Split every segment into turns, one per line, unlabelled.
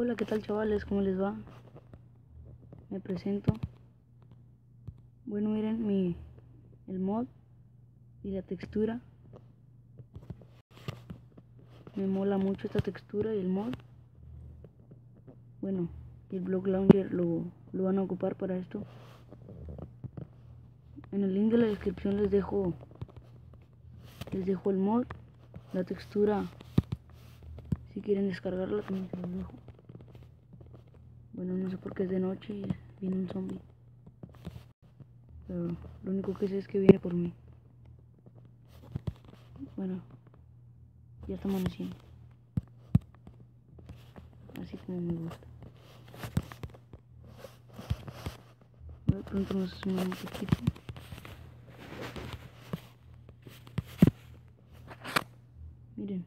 Hola, ¿qué tal chavales? ¿Cómo les va? Me presento. Bueno, miren mi el mod y la textura. Me mola mucho esta textura y el mod. Bueno, el blog launcher lo, lo van a ocupar para esto. En el link de la descripción les dejo les dejo el mod, la textura. Si quieren descargarla también los dejo. Bueno, no sé por qué es de noche y viene un zombie. Pero lo único que sé es que viene por mí. Bueno, ya está amaneciendo. Así como me gusta. De pronto nos sumamos un poquito. Miren,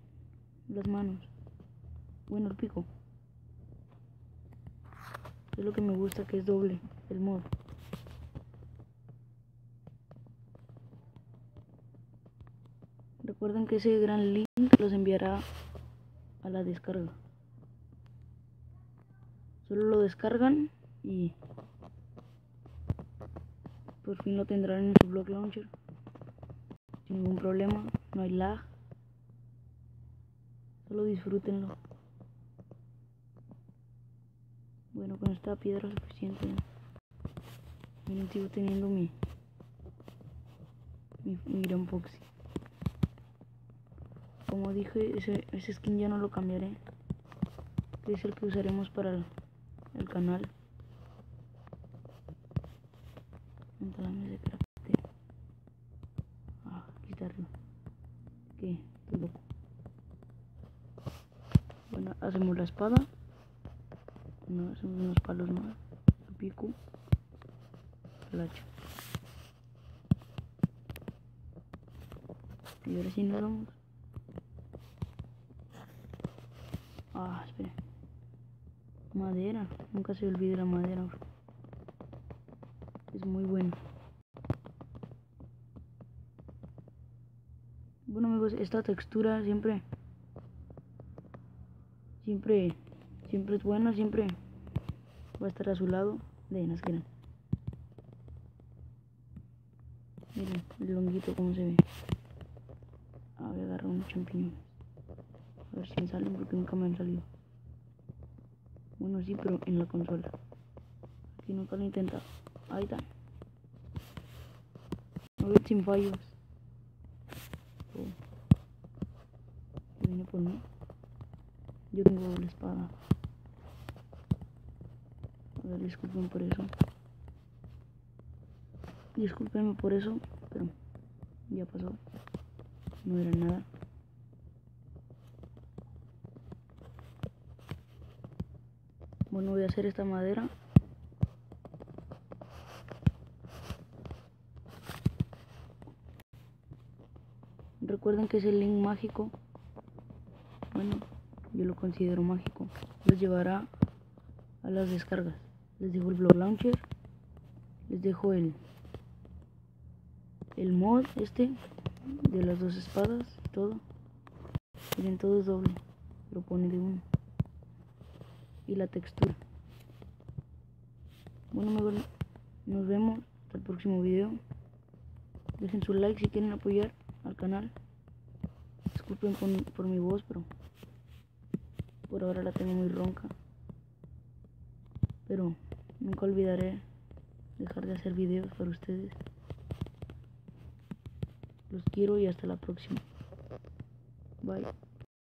las manos. Bueno, el pico. Es lo que me gusta que es doble el modo. Recuerden que ese gran link los enviará a la descarga. Solo lo descargan y por fin lo tendrán en su blog launcher sin ningún problema, no hay lag. Solo disfrútenlo. Bueno, con esta piedra suficiente. Miren, sigo teniendo mi, mi, mi gran. Como dije, ese, ese skin ya no lo cambiaré. Que es el que usaremos para el, el canal. Entrame de crafteo. Ah, arriba. ¿Qué? Estoy loco. Bueno, hacemos la espada. No, hacemos unos palos más. El pico. El hacha. Y ahora sí nos vamos. Ah, espera. Madera. Nunca se olvide la madera. Es muy bueno. Bueno amigos, esta textura siempre siempre siempre es buena, siempre va a estar a su lado de que Miren el longuito como se ve. Ah, voy a unos champiñones. A ver si me salen porque nunca me han salido. Bueno sí, pero en la consola. Aquí nunca lo he intentado. Ahí está. A ver sin fallos. Oh. Viene por mí. Yo tengo la espada. Disculpen por eso. Disculpenme por eso, pero ya pasó. No era nada. Bueno, voy a hacer esta madera. Recuerden que es el link mágico. Bueno, yo lo considero mágico. Los llevará a las descargas. Les dejo el blog launcher. Les dejo el el mod este de las dos espadas, todo. Miren, todo es doble. Lo pone de uno. Y la textura. Bueno, amigos, nos vemos hasta el próximo video. Dejen su like si quieren apoyar al canal. Disculpen por, por mi voz, pero por ahora la tengo muy ronca. Pero nunca olvidaré dejar de hacer videos para ustedes. Los quiero y hasta la próxima. Bye.